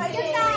小英子